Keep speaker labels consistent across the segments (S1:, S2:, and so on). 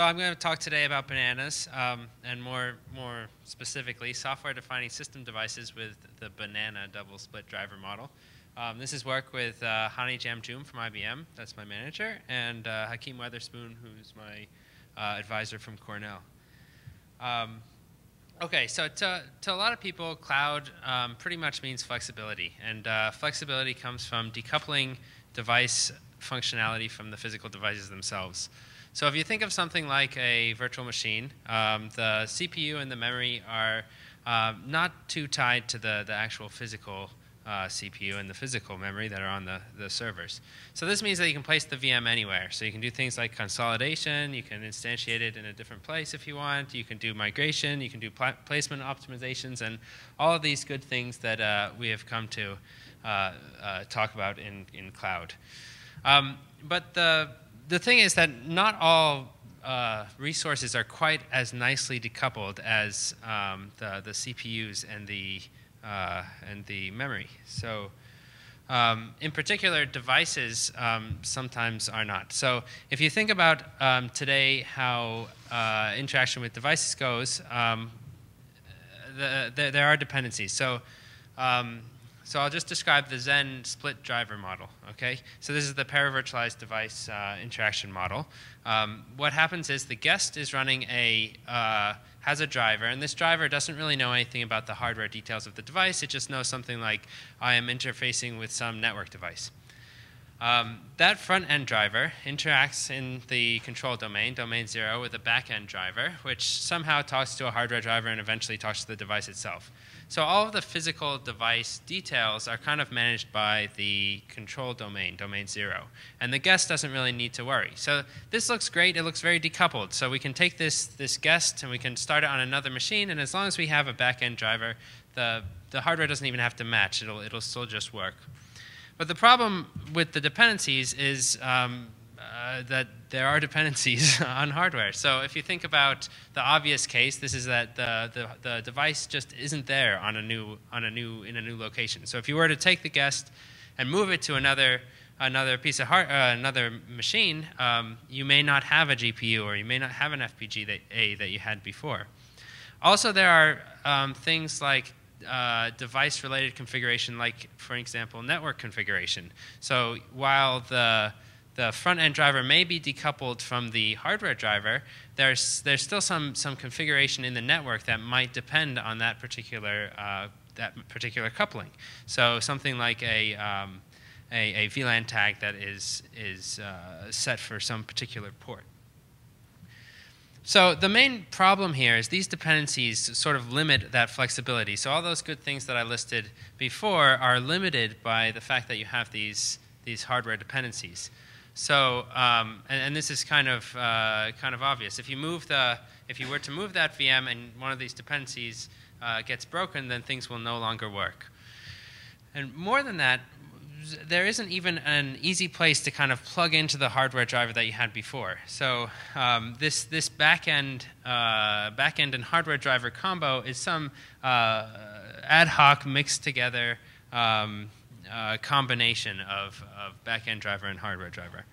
S1: So I'm going to talk today about bananas, um, and more, more specifically, software-defining system devices with the banana double split driver model. Um, this is work with uh, Hani Jamjoom from IBM, that's my manager, and uh, Hakim Weatherspoon, who's my uh, advisor from Cornell. Um, okay, so to, to a lot of people, cloud um, pretty much means flexibility, and uh, flexibility comes from decoupling device functionality from the physical devices themselves. So if you think of something like a virtual machine, um, the CPU and the memory are uh, not too tied to the, the actual physical uh, CPU and the physical memory that are on the, the servers. So this means that you can place the VM anywhere. So you can do things like consolidation, you can instantiate it in a different place if you want, you can do migration, you can do pl placement optimizations, and all of these good things that uh, we have come to uh, uh, talk about in, in cloud. Um, but the the thing is that not all uh, resources are quite as nicely decoupled as um, the, the CPUs and the, uh, and the memory. So um, in particular, devices um, sometimes are not. So if you think about um, today how uh, interaction with devices goes, um, the, the, there are dependencies. So um, so I'll just describe the Xen split driver model, okay? So this is the paravirtualized device uh, interaction model. Um, what happens is the guest is running a, uh, has a driver, and this driver doesn't really know anything about the hardware details of the device. It just knows something like, I am interfacing with some network device. Um, that front-end driver interacts in the control domain, domain zero, with a back-end driver, which somehow talks to a hardware driver and eventually talks to the device itself. So all of the physical device details are kind of managed by the control domain, domain zero. And the guest doesn't really need to worry. So this looks great. It looks very decoupled. So we can take this, this guest and we can start it on another machine. And as long as we have a back-end driver, the, the hardware doesn't even have to match. It'll, it'll still just work. But the problem with the dependencies is um, uh, that there are dependencies on hardware. So if you think about the obvious case, this is that the, the, the, device just isn't there on a new, on a new, in a new location. So if you were to take the guest and move it to another, another piece of hard, uh, another machine, um, you may not have a GPU or you may not have an FPGA that you had before. Also, there are um, things like uh, device-related configuration, like, for example, network configuration. So while the the front-end driver may be decoupled from the hardware driver, there's, there's still some, some configuration in the network that might depend on that particular, uh, that particular coupling. So something like a, um, a, a, VLAN tag that is, is uh, set for some particular port. So the main problem here is these dependencies sort of limit that flexibility. So all those good things that I listed before are limited by the fact that you have these, these hardware dependencies. So, um, and, and, this is kind of, uh, kind of obvious. If you move the, if you were to move that VM and one of these dependencies uh, gets broken, then things will no longer work. And more than that, there isn't even an easy place to kind of plug into the hardware driver that you had before. So um, this this backend uh, backend and hardware driver combo is some uh, ad hoc mixed together um, uh, combination of, of backend driver and hardware driver.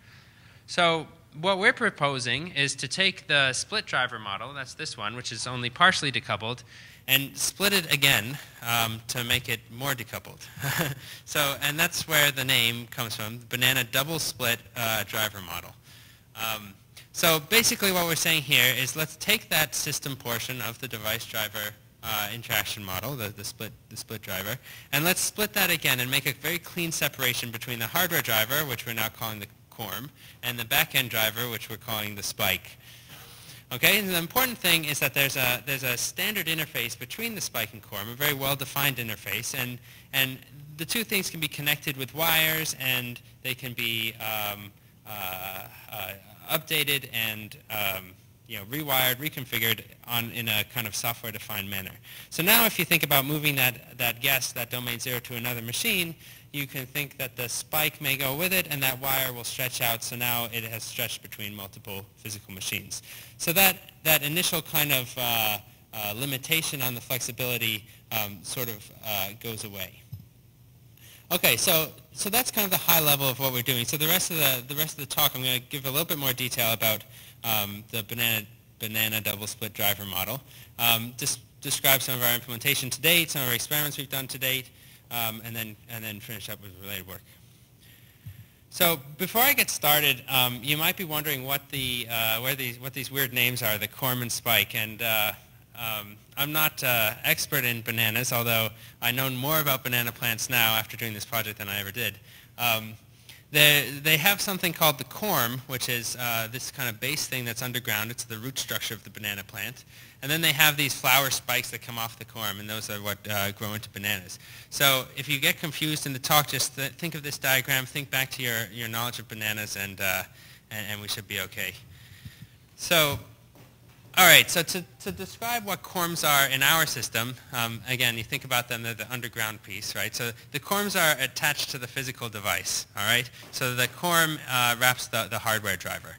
S1: So what we're proposing is to take the split driver model, that's this one, which is only partially decoupled, and split it again um, to make it more decoupled. so, and that's where the name comes from, banana double split uh, driver model. Um, so basically what we're saying here is let's take that system portion of the device driver uh, interaction model, the, the, split, the split driver. And let's split that again and make a very clean separation between the hardware driver, which we're now calling the CORM, and the backend driver, which we're calling the spike. Okay, and the important thing is that there's a, there's a standard interface between the spike and CORM, a very well-defined interface, and, and the two things can be connected with wires, and they can be um, uh, uh, updated and um, you know, rewired, reconfigured on, in a kind of software-defined manner. So now if you think about moving that, that guest, that domain zero to another machine, you can think that the spike may go with it and that wire will stretch out so now it has stretched between multiple physical machines. So that, that initial kind of uh, uh, limitation on the flexibility um, sort of uh, goes away. Okay, so so that's kind of the high level of what we're doing. So the rest of the the rest of the talk, I'm going to give a little bit more detail about um, the banana banana double split driver model. Um, just describe some of our implementation to date, some of our experiments we've done to date, um, and then and then finish up with related work. So before I get started, um, you might be wondering what the uh, where these what these weird names are, the corm and spike, and uh, um, I'm not uh, expert in bananas, although I know more about banana plants now after doing this project than I ever did. Um, they, they have something called the corm, which is uh, this kind of base thing that's underground. It's the root structure of the banana plant. And then they have these flower spikes that come off the corm, and those are what uh, grow into bananas. So if you get confused in the talk, just th think of this diagram, think back to your, your knowledge of bananas, and, uh, and, and we should be okay. So all right, so to, to describe what corms are in our system, um, again, you think about them, they're the underground piece, right? So the corms are attached to the physical device, all right? So the corm uh, wraps the, the hardware driver.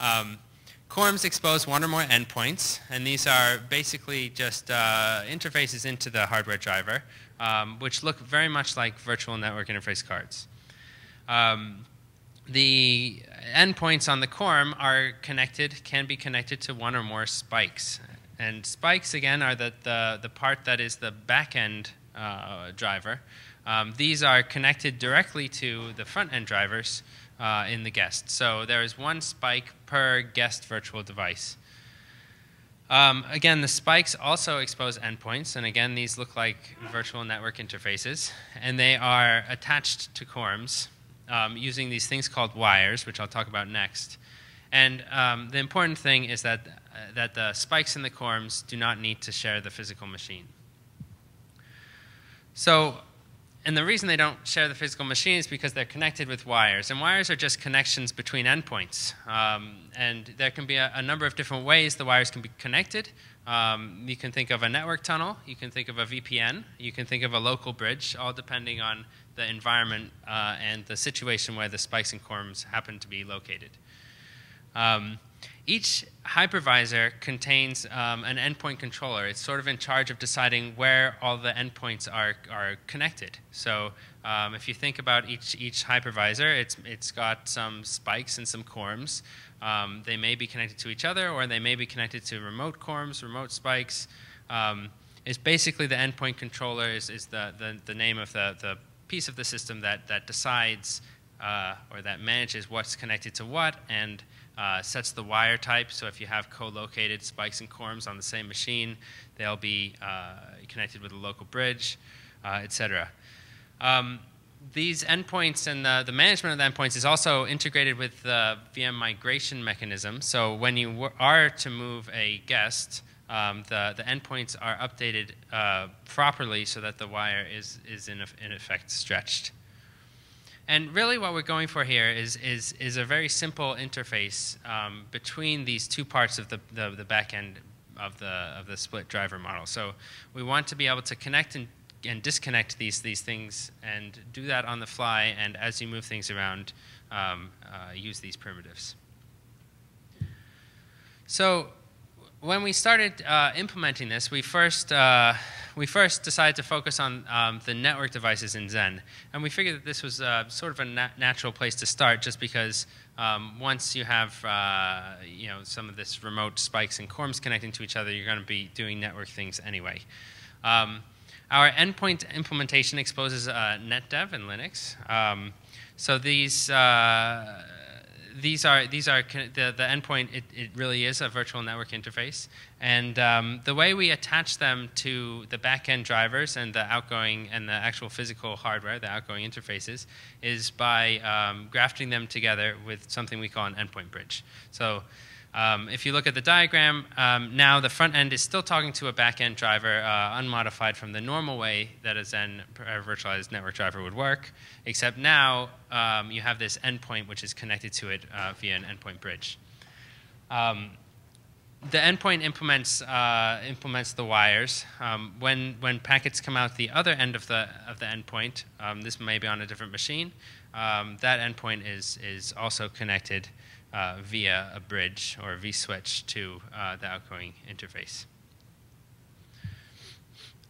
S1: Um, corms expose one or more endpoints, and these are basically just uh, interfaces into the hardware driver, um, which look very much like virtual network interface cards. Um, the endpoints on the corm are connected, can be connected to one or more spikes. And spikes, again, are the, the, the part that is the back-end uh, driver. Um, these are connected directly to the front-end drivers uh, in the guest. So there is one spike per guest virtual device. Um, again, the spikes also expose endpoints, and again, these look like virtual network interfaces, and they are attached to corms um, using these things called wires, which I'll talk about next. And um, the important thing is that, uh, that the spikes in the corms do not need to share the physical machine. So, and the reason they don't share the physical machine is because they're connected with wires. And wires are just connections between endpoints. Um, and there can be a, a, number of different ways the wires can be connected. Um, you can think of a network tunnel, you can think of a VPN, you can think of a local bridge, all depending on the environment uh, and the situation where the spikes and corms happen to be located. Um, each hypervisor contains um, an endpoint controller. It's sort of in charge of deciding where all the endpoints are, are connected. So um, if you think about each, each hypervisor, it's, it's got some spikes and some corms. Um, they may be connected to each other, or they may be connected to remote corms, remote spikes. Um, it's basically the endpoint controller is, is the, the, the name of the, the piece of the system that, that decides uh, or that manages what's connected to what and uh, sets the wire type. So if you have co-located spikes and corms on the same machine, they'll be uh, connected with a local bridge, uh, etc. Um, these endpoints and the, the, management of the endpoints is also integrated with the VM migration mechanism. So when you are to move a guest, um, the, the endpoints are updated uh, properly so that the wire is, is in, in effect stretched. And really what we're going for here is, is, is a very simple interface um, between these two parts of the, the, the back end of the, of the split driver model. So we want to be able to connect and, and disconnect these, these things and do that on the fly and as you move things around, um, uh, use these primitives. So when we started uh, implementing this, we first, uh, we first decided to focus on um, the network devices in Xen. And we figured that this was uh, sort of a nat natural place to start just because um, once you have uh, you know, some of this remote spikes and corms connecting to each other, you're going to be doing network things anyway. Um, our endpoint implementation exposes uh, NetDev and Linux. Um, so these uh, these are these are the the endpoint. It, it really is a virtual network interface, and um, the way we attach them to the backend drivers and the outgoing and the actual physical hardware, the outgoing interfaces, is by um, grafting them together with something we call an endpoint bridge. So um, if you look at the diagram, um, now the front end is still talking to a back-end driver uh, unmodified from the normal way that a Xen virtualized network driver would work, except now um, you have this endpoint which is connected to it uh, via an endpoint bridge. Um, the endpoint implements, uh, implements the wires. Um, when, when packets come out the other end of the, of the endpoint, um, this may be on a different machine, that endpoint is, is also connected uh, via a bridge or vSwitch to uh, the outgoing interface.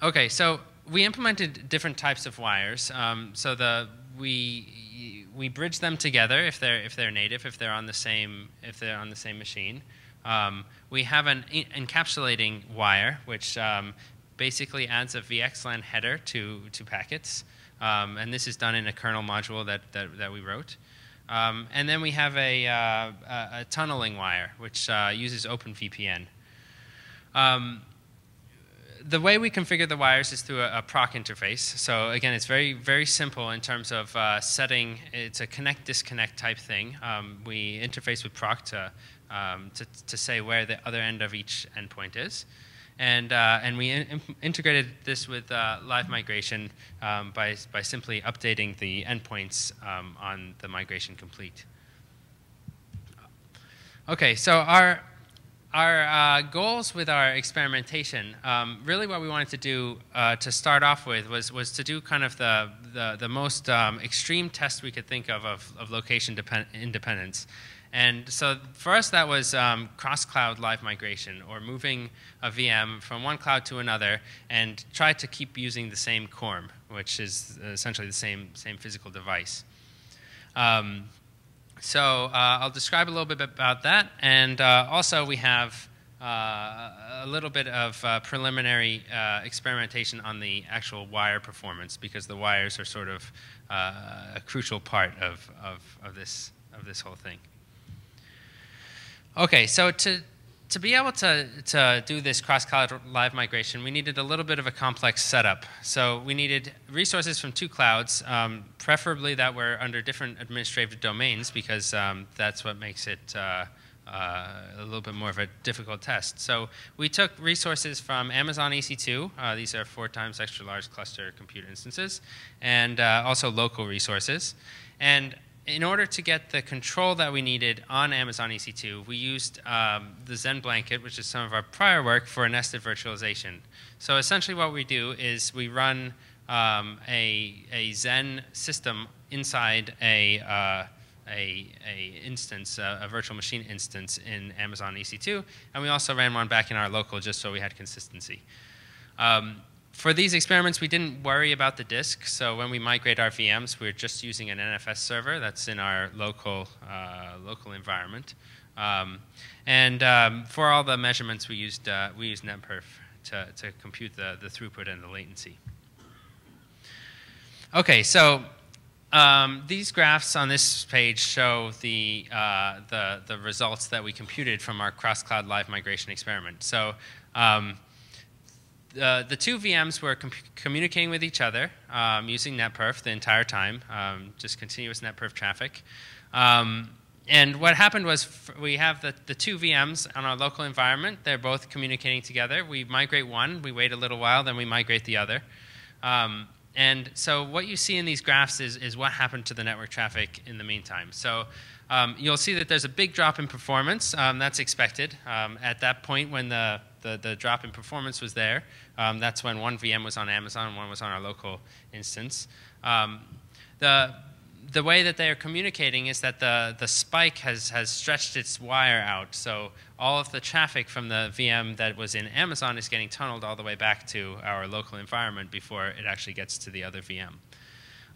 S1: Okay, so we implemented different types of wires. Um, so the we we bridge them together if they're if they're native, if they're on the same if they're on the same machine. Um, we have an encapsulating wire, which um, basically adds a VXLAN header to to packets, um, and this is done in a kernel module that that, that we wrote. Um, and then we have a, uh, a, tunneling wire, which uh, uses OpenVPN. Um, the way we configure the wires is through a, a, proc interface. So again, it's very, very simple in terms of uh, setting. It's a connect-disconnect type thing. Um, we interface with proc to, um, to, to, say where the other end of each endpoint is. And, uh, and we in integrated this with uh, live migration um, by, by simply updating the endpoints um, on the migration complete. Okay, so our, our uh, goals with our experimentation, um, really what we wanted to do uh, to start off with was, was to do kind of the, the, the most um, extreme test we could think of of, of location independence. And so for us, that was um, cross-cloud live migration, or moving a VM from one cloud to another and try to keep using the same CORM, which is essentially the same, same physical device. Um, so uh, I'll describe a little bit about that. And uh, also we have uh, a little bit of uh, preliminary uh, experimentation on the actual wire performance because the wires are sort of uh, a crucial part of, of, of, this, of this whole thing. Okay, so to, to be able to, to do this cross-cloud live migration, we needed a little bit of a complex setup. So we needed resources from two clouds, um, preferably that were under different administrative domains, because um, that's what makes it uh, uh, a little bit more of a difficult test. So we took resources from Amazon EC2. Uh, these are four times extra large cluster compute instances, and uh, also local resources. And in order to get the control that we needed on Amazon EC2, we used um, the Xen blanket, which is some of our prior work, for a nested virtualization. So essentially what we do is we run um, a, a Xen system inside a, uh, a, a, instance, uh, a virtual machine instance in Amazon EC2, and we also ran one back in our local just so we had consistency. Um, for these experiments, we didn't worry about the disk. So when we migrate our VMs, we're just using an NFS server that's in our local, uh, local environment. Um, and um, for all the measurements, we used, uh, we used NetPerf to, to compute the, the throughput and the latency. Okay, so um, these graphs on this page show the, uh, the, the results that we computed from our cross-cloud live migration experiment. So um, uh, the two VMs were com communicating with each other um, using NetPerf the entire time, um, just continuous NetPerf traffic. Um, and what happened was we have the, the two VMs on our local environment. They're both communicating together. We migrate one, we wait a little while, then we migrate the other. Um, and so what you see in these graphs is, is what happened to the network traffic in the meantime. So um, you'll see that there's a big drop in performance. Um, that's expected. At that point when the, the, the, drop in performance was there, um, that's when one VM was on Amazon, one was on our local instance. Um, the, the way that they are communicating is that the, the spike has, has stretched its wire out. So all of the traffic from the VM that was in Amazon is getting tunneled all the way back to our local environment before it actually gets to the other VM.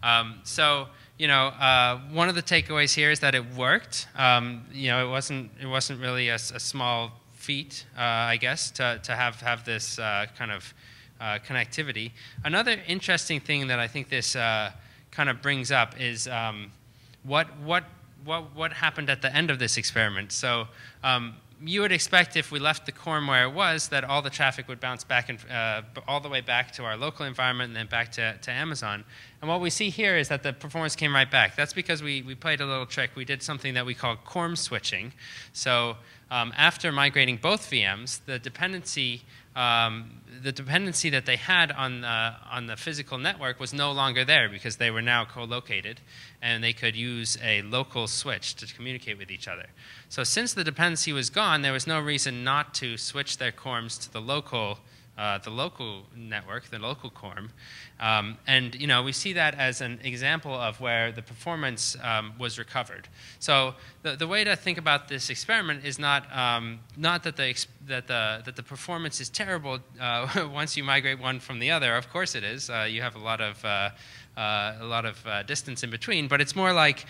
S1: Um, so, you know, uh, one of the takeaways here is that it worked. Um, you know, it wasn't, it wasn't really a, a small feat, uh, I guess, to, to have, have this uh, kind of uh, connectivity. Another interesting thing that I think this uh, kind of brings up is um, what, what, what, what happened at the end of this experiment. So um, you would expect if we left the CORM where it was that all the traffic would bounce back and uh, all the way back to our local environment and then back to, to Amazon. And what we see here is that the performance came right back. That's because we, we played a little trick. We did something that we call CORM switching. So um, after migrating both VMs, the dependency um, the dependency that they had on the, on the physical network was no longer there because they were now co-located and they could use a local switch to communicate with each other. So since the dependency was gone, there was no reason not to switch their CORMs to the local uh, the local network, the local CORM. Um, and you know, we see that as an example of where the performance um, was recovered. So the, the way to think about this experiment is not, um, not that, the, that, the, that the performance is terrible uh, once you migrate one from the other. Of course it is. Uh, you have a lot of, uh, uh, a lot of distance in between, but it's more like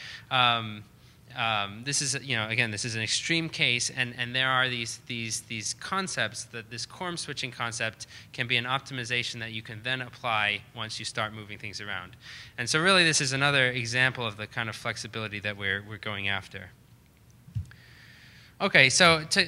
S1: um, this is, you know, again, this is an extreme case, and, and there are these, these, these concepts that this CORM switching concept can be an optimization that you can then apply once you start moving things around. And so really this is another example of the kind of flexibility that we're, we're going after. Okay, so to,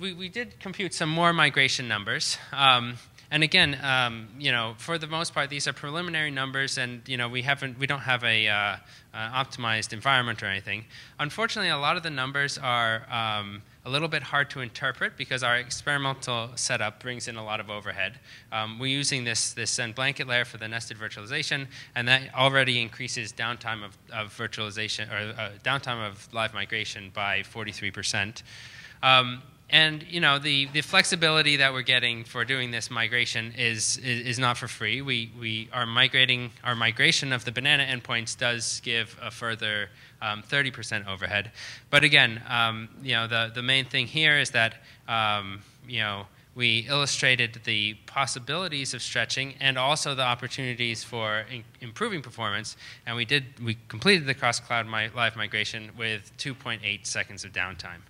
S1: we, we did compute some more migration numbers. Um, and again, um, you know, for the most part, these are preliminary numbers, and you know, we haven't, we don't have a uh, uh, optimized environment or anything. Unfortunately, a lot of the numbers are um, a little bit hard to interpret because our experimental setup brings in a lot of overhead. Um, we're using this this Xen blanket layer for the nested virtualization, and that already increases downtime of, of virtualization or uh, downtime of live migration by 43 percent. Um, and you know the, the flexibility that we're getting for doing this migration is, is, is not for free. We, we are migrating our migration of the banana endpoints does give a further 30% um, overhead. But again, um, you know the, the main thing here is that um, you know we illustrated the possibilities of stretching and also the opportunities for improving performance. And we did we completed the cross cloud mi live migration with 2.8 seconds of downtime.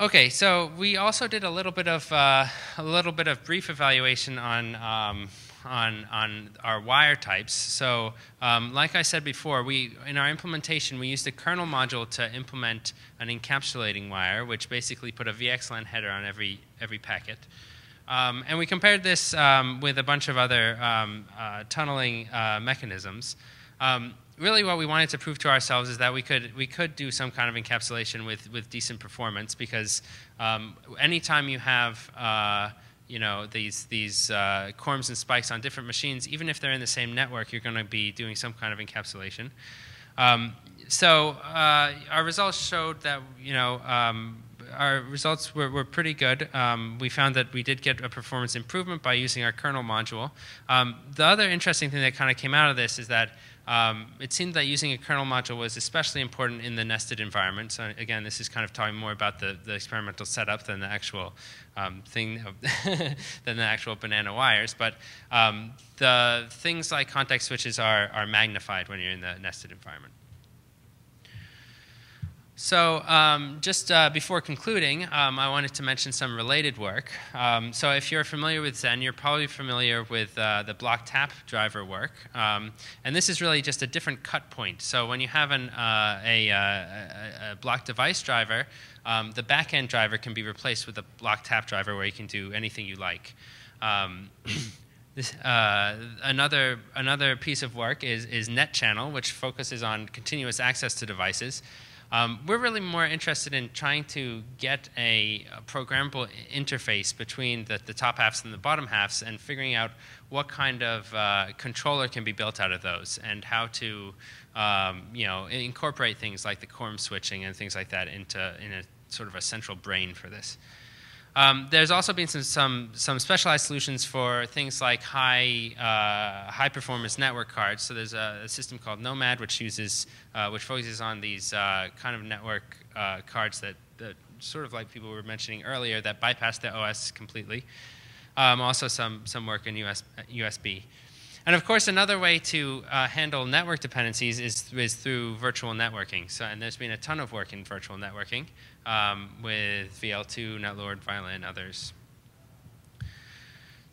S1: Okay, so we also did a little bit of uh, a little bit of brief evaluation on um, on on our wire types. So, um, like I said before, we in our implementation we used a kernel module to implement an encapsulating wire, which basically put a VXLAN header on every every packet. Um, and we compared this um, with a bunch of other um, uh, tunneling uh, mechanisms. Um, really what we wanted to prove to ourselves is that we could we could do some kind of encapsulation with with decent performance because um, anytime you have uh, you know these these uh, CORMs and spikes on different machines, even if they're in the same network, you're going to be doing some kind of encapsulation. Um, so uh, our results showed that you know um, our results were, were pretty good. Um, we found that we did get a performance improvement by using our kernel module. Um, the other interesting thing that kind of came out of this is that um, it seemed that using a kernel module was especially important in the nested environment. So again, this is kind of talking more about the, the experimental setup than the actual um, thing, than the actual banana wires. But um, the things like context switches are, are magnified when you're in the nested environment. So um, just uh, before concluding, um, I wanted to mention some related work. Um, so if you're familiar with Xen, you're probably familiar with uh, the block tap driver work. Um, and this is really just a different cut point. So when you have an, uh, a, uh, a, a, block device driver, um, the backend driver can be replaced with a block tap driver where you can do anything you like. Um, this, uh, another, another piece of work is, is NetChannel, which focuses on continuous access to devices. Um, we're really more interested in trying to get a, a programmable interface between the, the, top halves and the bottom halves and figuring out what kind of uh, controller can be built out of those and how to um, you know, incorporate things like the corm switching and things like that into in a sort of a central brain for this. Um, there's also been some, some, some, specialized solutions for things like high, uh, high performance network cards. So there's a, a system called Nomad, which uses, uh, which focuses on these uh, kind of network uh, cards that, that, sort of like people were mentioning earlier, that bypass the OS completely. Um, also some, some work in US, USB. And of course, another way to uh, handle network dependencies is, is through virtual networking. So, and there's been a ton of work in virtual networking um, with VL2, Netlord, Violin, others.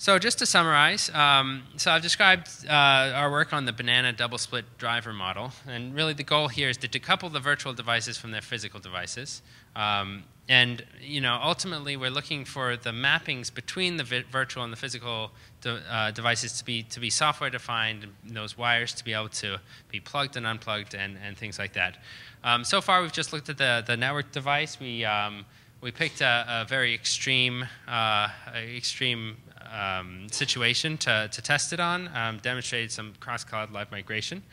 S1: So just to summarize, um, so I've described uh, our work on the banana double split driver model. And really the goal here is to decouple the virtual devices from their physical devices. Um, and you know, ultimately we're looking for the mappings between the virtual and the physical de uh, devices to be, to be software defined, those wires to be able to be plugged and unplugged and, and things like that. Um, so far, we've just looked at the, the network device. We, um, we picked a, a very extreme, uh, extreme um, situation to, to test it on, um, demonstrated some cross-cloud live migration.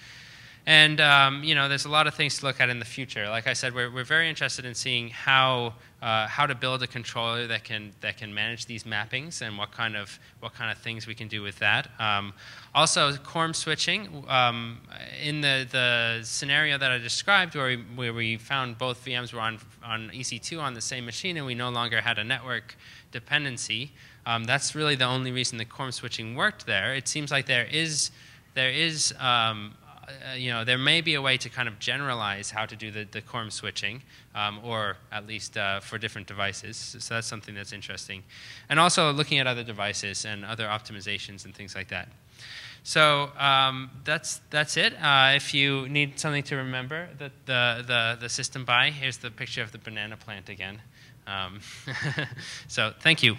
S1: And um, you know, there's a lot of things to look at in the future. Like I said, we're, we're very interested in seeing how uh, how to build a controller that can that can manage these mappings and what kind of what kind of things we can do with that. Um, also, corm switching. Um, in the, the scenario that I described, where we, where we found both VMs were on on EC2 on the same machine, and we no longer had a network dependency. Um, that's really the only reason the corm switching worked there. It seems like there is there is um, uh, you know, there may be a way to kind of generalize how to do the, the corm switching, um, or at least uh, for different devices. So that's something that's interesting. And also looking at other devices and other optimizations and things like that. So um, that's, that's it. Uh, if you need something to remember the, the, the, the, system by, here's the picture of the banana plant again. Um, so thank you.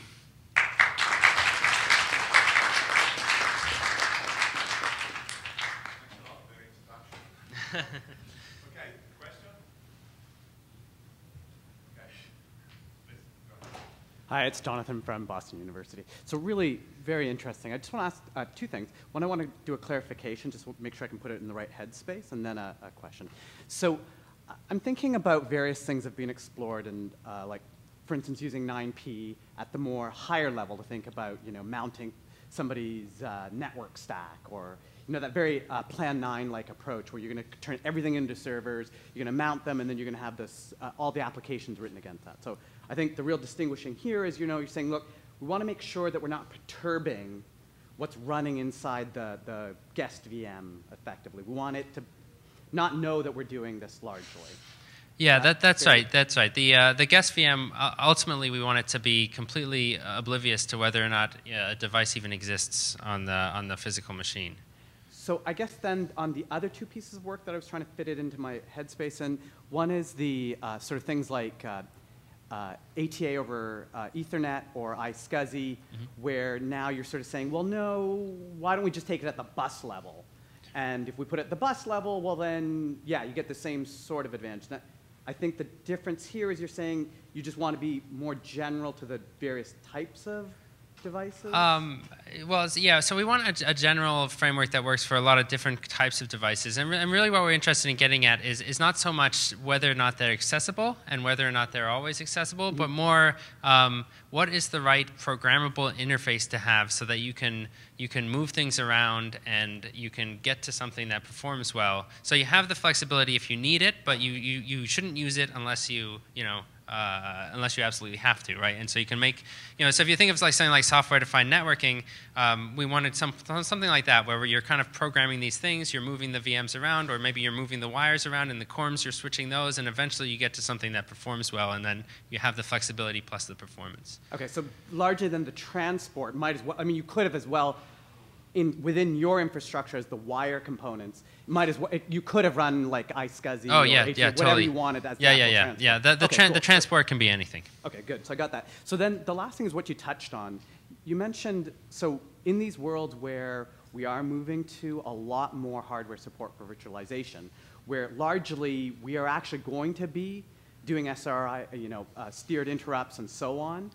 S2: Okay, question? Okay.
S3: Hi, it's Jonathan from Boston University. So really very interesting. I just want to ask uh, two things. One, I want to do a clarification, just make sure I can put it in the right headspace, and then a, a question. So I'm thinking about various things that have been explored, and uh, like, for instance, using 9P at the more higher level to think about, you know, mounting somebody's uh, network stack or you know, that very uh, Plan 9-like approach where you're going to turn everything into servers, you're going to mount them, and then you're going to have this, uh, all the applications written against that. So I think the real distinguishing here is, you know, you're saying, look, we want to make sure that we're not perturbing what's running inside the, the guest VM effectively. We want it to not know that we're doing this largely.
S1: Yeah, that, that's right. That's right. The uh, the guest VM uh, ultimately we want it to be completely oblivious to whether or not uh, a device even exists on the on the physical machine.
S3: So I guess then on the other two pieces of work that I was trying to fit it into my headspace and one is the uh, sort of things like uh, uh, ATA over uh, Ethernet or iSCSI, mm-hmm. where now you're sort of saying, well, no, why don't we just take it at the bus level? And if we put it at the bus level, well, then, yeah, you get the same sort of advantage. Now, I think the difference here is you're saying you just want to be more general to the various types of devices? Um,
S1: well, yeah, so we want a, a, general framework that works for a lot of different types of devices. And, re and, really what we're interested in getting at is, is not so much whether or not they're accessible and whether or not they're always accessible, mm -hmm. but more um, what is the right programmable interface to have so that you can, you can move things around and you can get to something that performs well. So you have the flexibility if you need it, but you, you, you shouldn't use it unless you, you know, uh, unless you absolutely have to, right? And so you can make, you know, so if you think of like something like software-defined networking, um, we wanted some, something like that where you're kind of programming these things, you're moving the VMs around, or maybe you're moving the wires around and the corms, you're switching those, and eventually you get to something that performs well, and then you have the flexibility plus the performance.
S3: Okay, so larger than the transport might as well, I mean, you could have as well in, within your infrastructure as the wire components, might as well, you could have run like iSCSI
S1: oh, yeah, yeah,
S3: whatever
S1: totally.
S3: you wanted as
S1: yeah, yeah, yeah, transport. yeah. The, the, okay, cool.
S3: the
S1: transport can be anything.
S3: Okay, good. So I got that. So then the last thing is what you touched on. You mentioned, so in these worlds where we are moving to a lot more hardware support for virtualization, where largely we are actually going to be doing SRI, you know, uh, steered interrupts and so on,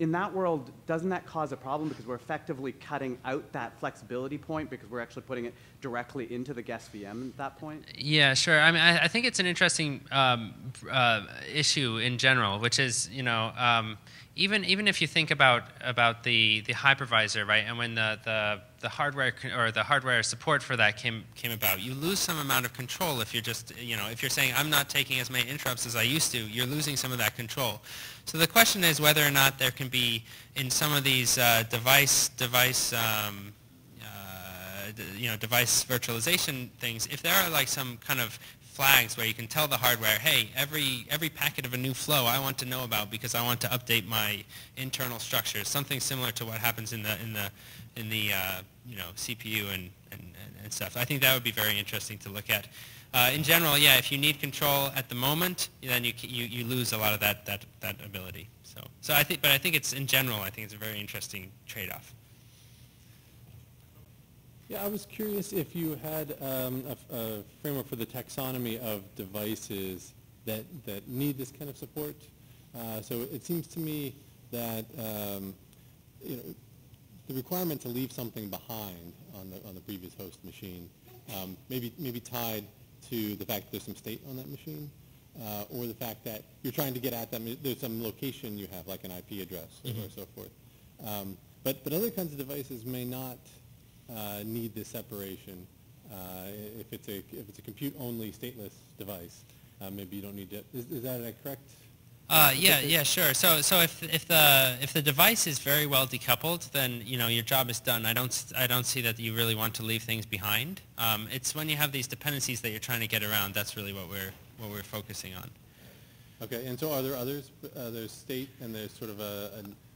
S3: in that world, doesn't that cause a problem because we're effectively cutting out that flexibility point because we're actually putting it directly into the guest VM at that point?
S1: Yeah, sure. I mean, I, I think it's an interesting um, uh, issue in general, which is, you know, um, even even if you think about about the the hypervisor, right, and when the the the hardware or the hardware support for that came came about, you lose some amount of control if you're just you know if you're saying I'm not taking as many interrupts as I used to, you're losing some of that control. So the question is whether or not there can be in some of these uh, device device um, uh, you know device virtualization things, if there are like some kind of flags where you can tell the hardware, hey, every, every packet of a new flow I want to know about because I want to update my internal structures, something similar to what happens in the, in the, in the uh, you know, CPU and, and, and stuff. I think that would be very interesting to look at. Uh, in general, yeah, if you need control at the moment, then you, you, you lose a lot of that, that, that ability. So, so I think, but I think it's, in general, I think it's a very interesting trade-off.
S4: Yeah, I was curious if you had um, a, a, framework for the taxonomy of devices that, that need this kind of support. Uh, so it seems to me that um, you know, the requirement to leave something behind on the, on the previous host machine, um, maybe, maybe tied to the fact that there's some state on that machine, uh, or the fact that you're trying to get at them, there's some location you have, like an IP address or- or so forth. Um, But, but other kinds of devices may not need this separation. Uh, If it's a, if it's a compute-only stateless device, uh, maybe you don't need to, is, is that a correct?
S1: Uh, yeah, yeah, sure. So, so if, if the if the device is very well decoupled, then you know your job is done. I don't I don't see that you really want to leave things behind. Um, it's when you have these dependencies that you're trying to get around. That's really what we're what we're focusing on.
S4: Okay, and so are there others? Uh, There's state and there's sort of a,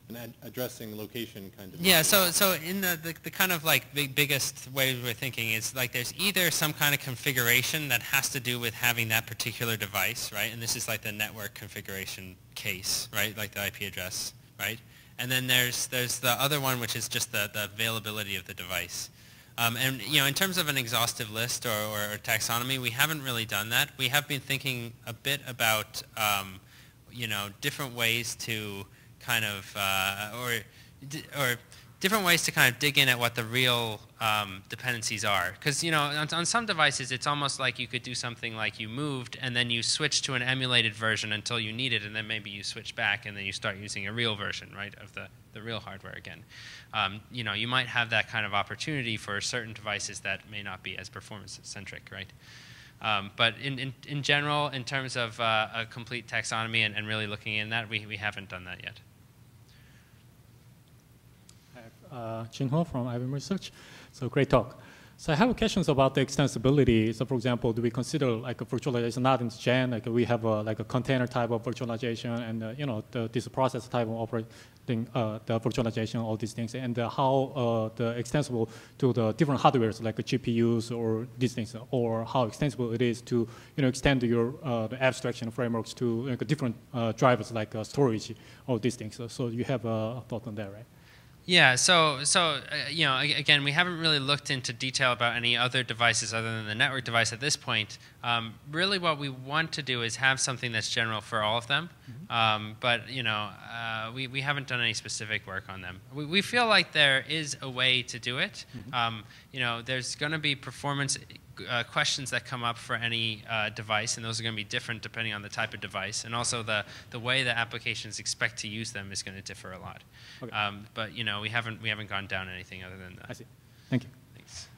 S4: an- an ad- addressing location kind of.
S1: Yeah, so so in the, the, the kind of like big, biggest way we're thinking is like there's either some kind of configuration that has to do with having that particular device, right? And this is like the network configuration case, right? Like the IP address, right? And then there's there's the other one which is just the, the availability of the device. Um, and you know, in terms of an exhaustive list or, or, or taxonomy, we haven't really done that. We have been thinking a bit about um, you know different ways to kind of uh, or or different ways to kind of dig in at what the real um, dependencies are. Because you know, on, on some devices, it's almost like you could do something like you moved and then you switch to an emulated version until you need it, and then maybe you switch back and then you start using a real version, right, of the the real hardware again. Um, you know, you might have that kind of opportunity for certain devices that may not be as performance centric, right? Um, but in, in, in general, in terms of uh, a complete taxonomy and, and really looking in that, we, we haven't done that yet.
S5: Uh, from IBM Research. So great talk. So I have questions about the extensibility. So for example, do we consider like a virtualization not in Gen, like we have a, like a container type of virtualization and uh, you know the, this process type of operating uh, the virtualization, all these things, and uh, how uh, the extensible to the different hardwares like GPUs or these things, or how extensible it is to you know extend your uh, the abstraction frameworks to like, different uh, drivers like storage, all these things. So, so you have a thought on that, right?
S1: Yeah, so so uh, you know, again, we haven't really looked into detail about any other devices other than the network device at this point. Um, really, what we want to do is have something that's general for all of them. Um, but you know, uh, we we haven't done any specific work on them. We we feel like there is a way to do it. Um, you know, there's going to be performance. Uh, questions that come up for any uh, device, and those are going to be different depending on the type of device, and also the, the way the applications expect to use them is going to differ a lot.
S5: Okay.
S1: Um, but you know, we haven't we haven't gone down anything other than that.
S5: I see. Thank you.
S1: Thanks.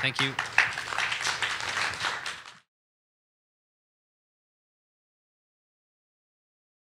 S1: Thank you.